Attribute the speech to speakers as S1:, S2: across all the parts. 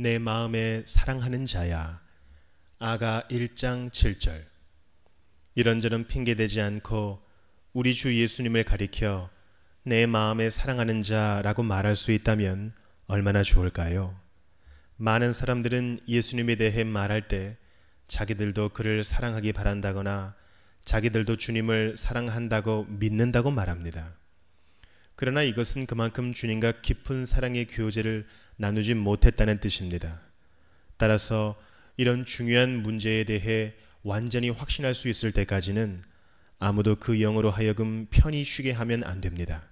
S1: 내 마음에 사랑하는 자야. 아가 1장 7절. 이런저런 핑계대지 않고 우리 주 예수님을 가리켜 내 마음에 사랑하는 자라고 말할 수 있다면 얼마나 좋을까요? 많은 사람들은 예수님에 대해 말할 때 자기들도 그를 사랑하기 바란다거나 자기들도 주님을 사랑한다고 믿는다고 말합니다. 그러나 이것은 그만큼 주님과 깊은 사랑의 교제를 나누지 못했다는 뜻입니다. 따라서 이런 중요한 문제에 대해 완전히 확신할 수 있을 때까지는 아무도 그 영으로 하여금 편히 쉬게 하면 안 됩니다.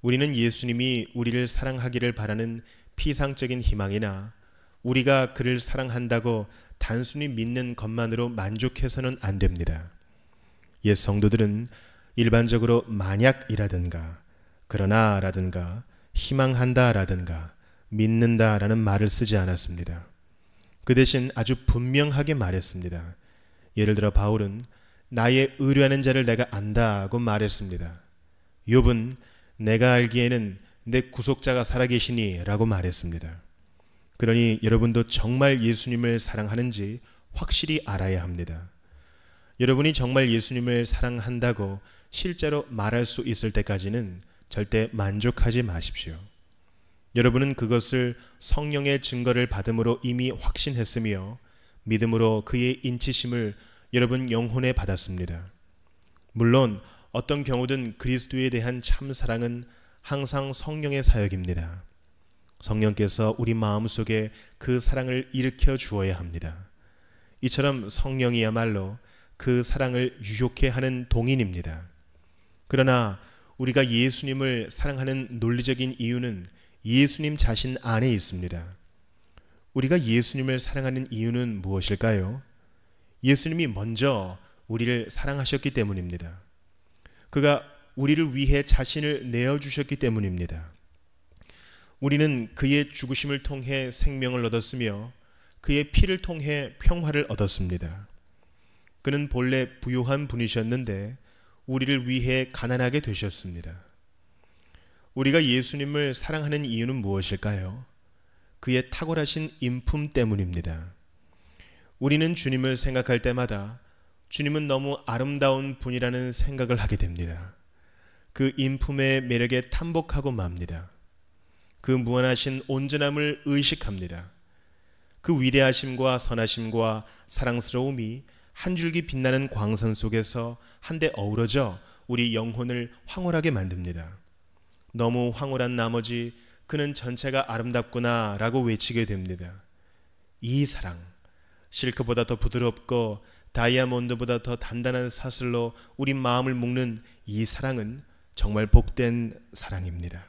S1: 우리는 예수님이 우리를 사랑하기를 바라는 피상적인 희망이나 우리가 그를 사랑한다고 단순히 믿는 것만으로 만족해서는 안 됩니다. 옛 성도들은 일반적으로 만약이라든가 그러나 라든가 희망한다 라든가 믿는다 라는 말을 쓰지 않았습니다. 그 대신 아주 분명하게 말했습니다. 예를 들어 바울은 나의 의뢰하는 자를 내가 안다고 말했습니다. 욥은 내가 알기에는 내 구속자가 살아계시니라고 말했습니다. 그러니 여러분도 정말 예수님을 사랑하는지 확실히 알아야 합니다. 여러분이 정말 예수님을 사랑한다고 실제로 말할 수 있을 때까지는 절대 만족하지 마십시오. 여러분은 그것을 성령의 증거를 받음으로 이미 확신했으며 믿음으로 그의 인치심을 여러분 영혼에 받았습니다. 물론 어떤 경우든 그리스도에 대한 참 사랑은 항상 성령의 사역입니다. 성령께서 우리 마음속에 그 사랑을 일으켜 주어야 합니다. 이처럼 성령이야말로 그 사랑을 유효케 하는 동인입니다. 그러나 우리가 예수님을 사랑하는 논리적인 이유는 예수님 자신 안에 있습니다. 우리가 예수님을 사랑하는 이유는 무엇일까요? 예수님이 먼저 우리를 사랑하셨기 때문입니다. 그가 우리를 위해 자신을 내어주셨기 때문입니다. 우리는 그의 죽으심을 통해 생명을 얻었으며 그의 피를 통해 평화를 얻었습니다. 그는 본래 부유한 분이셨는데 우리를 위해 가난하게 되셨습니다. 우리가 예수님을 사랑하는 이유는 무엇일까요? 그의 탁월하신 인품 때문입니다. 우리는 주님을 생각할 때마다 주님은 너무 아름다운 분이라는 생각을 하게 됩니다. 그 인품의 매력에 탐복하고 맙니다. 그 무한하신 온전함을 의식합니다. 그 위대하심과 선하심과 사랑스러움이 한 줄기 빛나는 광선 속에서 한데 어우러져 우리 영혼을 황홀하게 만듭니다. 너무 황홀한 나머지 그는 전체가 아름답구나 라고 외치게 됩니다. 이 사랑, 실크보다 더 부드럽고 다이아몬드보다 더 단단한 사슬로 우리 마음을 묶는 이 사랑은 정말 복된 사랑입니다.